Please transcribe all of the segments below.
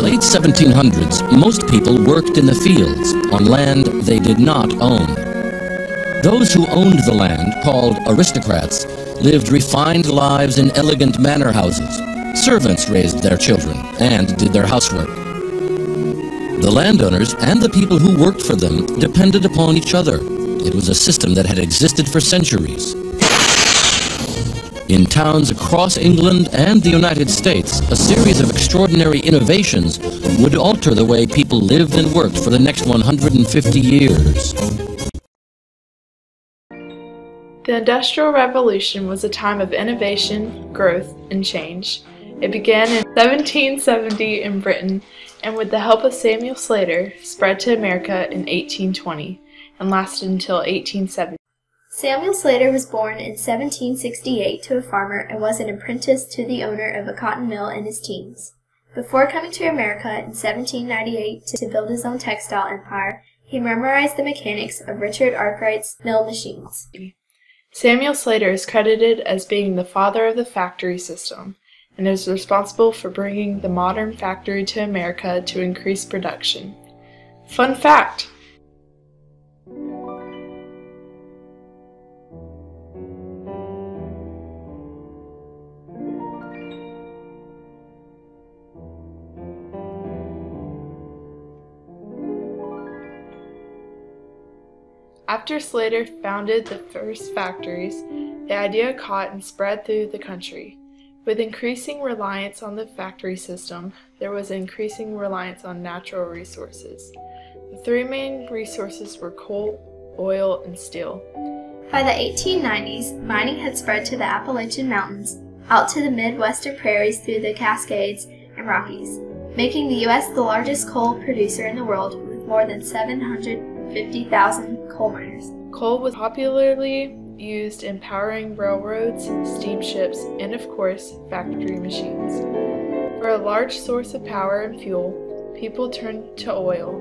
the late 1700s, most people worked in the fields on land they did not own. Those who owned the land, called aristocrats, lived refined lives in elegant manor houses. Servants raised their children and did their housework. The landowners and the people who worked for them depended upon each other. It was a system that had existed for centuries. In towns across England and the United States, a series of extraordinary innovations would alter the way people lived and worked for the next 150 years. The Industrial Revolution was a time of innovation, growth, and change. It began in 1770 in Britain and with the help of Samuel Slater spread to America in 1820 and lasted until 1870. Samuel Slater was born in 1768 to a farmer and was an apprentice to the owner of a cotton mill in his teens. Before coming to America in 1798 to build his own textile empire, he memorized the mechanics of Richard Arkwright's mill machines. Samuel Slater is credited as being the father of the factory system and is responsible for bringing the modern factory to America to increase production. Fun fact! After Slater founded the first factories, the idea caught and spread through the country. With increasing reliance on the factory system, there was increasing reliance on natural resources. The three main resources were coal, oil, and steel. By the 1890s, mining had spread to the Appalachian Mountains, out to the Midwestern prairies through the Cascades and Rockies, making the U.S. the largest coal producer in the world with more than 750,000 coal miners. Coal was popularly used in powering railroads, steamships, and of course, factory machines. For a large source of power and fuel, people turned to oil.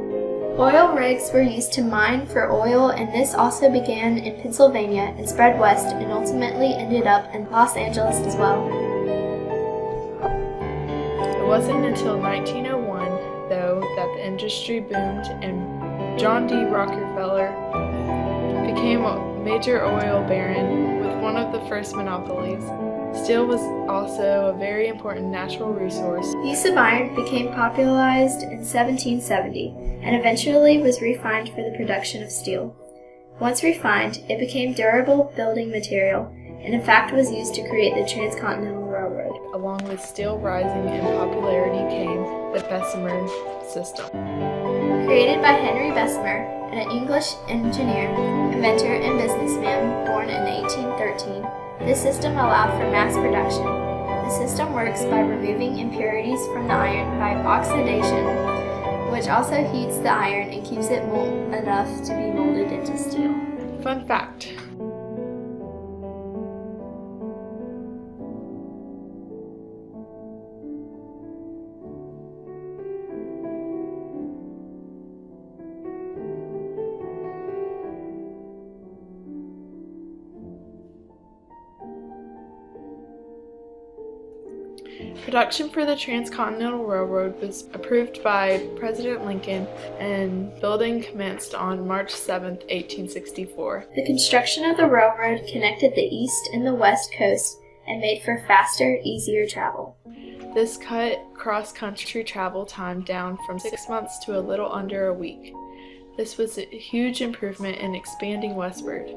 Oil rigs were used to mine for oil, and this also began in Pennsylvania and spread west and ultimately ended up in Los Angeles as well. It wasn't until 1901, though, that the industry boomed and John D. Rockefeller became a major oil baron with one of the first monopolies. Steel was also a very important natural resource. Use of iron became popularized in 1770 and eventually was refined for the production of steel. Once refined, it became durable building material and in fact was used to create the Transcontinental. Along with still rising in popularity came the Bessemer system. Created by Henry Bessemer, an English engineer, inventor, and businessman born in 1813, this system allowed for mass production. The system works by removing impurities from the iron by oxidation, which also heats the iron and keeps it mold enough to be molded into steel. Fun fact Production for the Transcontinental Railroad was approved by President Lincoln and building commenced on March 7, 1864. The construction of the railroad connected the east and the west coast and made for faster, easier travel. This cut cross country travel time down from six months to a little under a week. This was a huge improvement in expanding westward.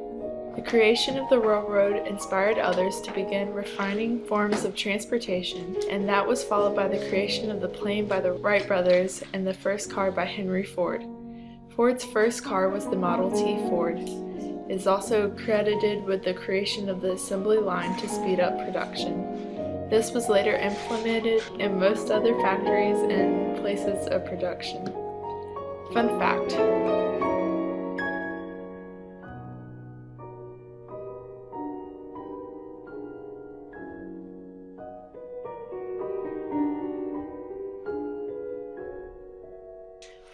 The creation of the railroad inspired others to begin refining forms of transportation, and that was followed by the creation of the plane by the Wright brothers and the first car by Henry Ford. Ford's first car was the Model T Ford. It is also credited with the creation of the assembly line to speed up production. This was later implemented in most other factories and places of production. Fun fact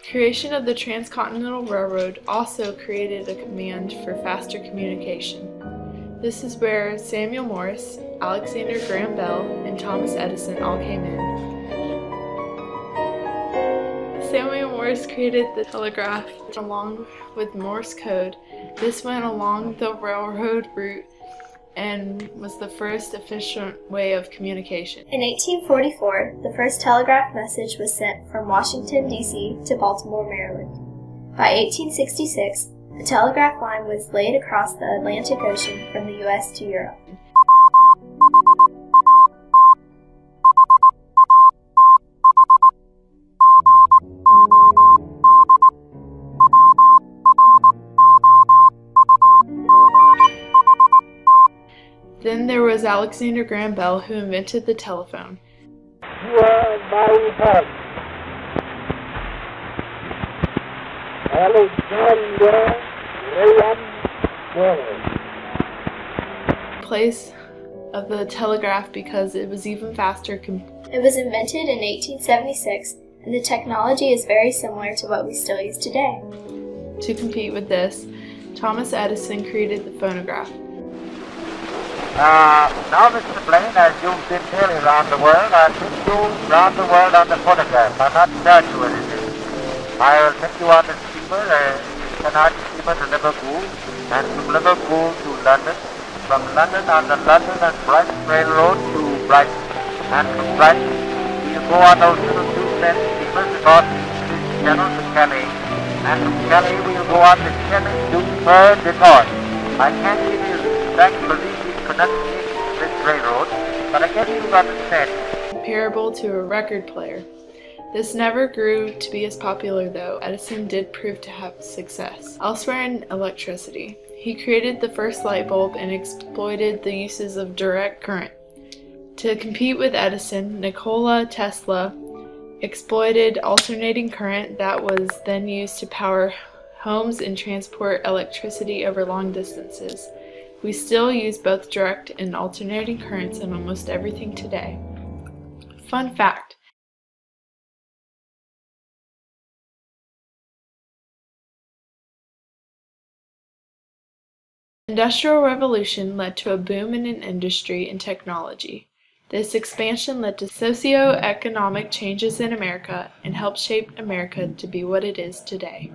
Creation of the Transcontinental Railroad also created a command for faster communication. This is where Samuel Morse, Alexander Graham Bell, and Thomas Edison all came in. first created the telegraph along with Morse code. This went along the railroad route and was the first efficient way of communication. In 1844, the first telegraph message was sent from Washington, D.C. to Baltimore, Maryland. By 1866, a telegraph line was laid across the Atlantic Ocean from the U.S. to Europe. Then there was Alexander Graham Bell who invented the telephone. You are my heart. Alexander Graham Bell. Place of the telegraph because it was even faster. It was invented in 1876, and the technology is very similar to what we still use today. to compete with this, Thomas Edison created the phonograph. Uh, now, Mr. Blaine, as you've been nearly around the world, I'll take you round the world on the phonograph. I'm not charge you anything. I'll take you on the steamer, uh, Cunard steamer to Liverpool, and from Liverpool to London, from London on the London and Brighton Railroad to Brighton, and from Brighton we'll go on those little two cent steamers across the Channel to Calais, and from Calais we'll go on the Channel to Fer de. I can't give you the exact belief pronunciation of this railroad, but I guess you understand. comparable to a record player. This never grew to be as popular though. Edison did prove to have success. Elsewhere in electricity, he created the first light bulb and exploited the uses of direct current. To compete with Edison, Nikola Tesla exploited alternating current that was then used to power homes and transport electricity over long distances. We still use both direct and alternating currents in almost everything today. Fun fact Industrial revolution led to a boom in an industry and technology. This expansion led to socio-economic changes in America and helped shape America to be what it is today.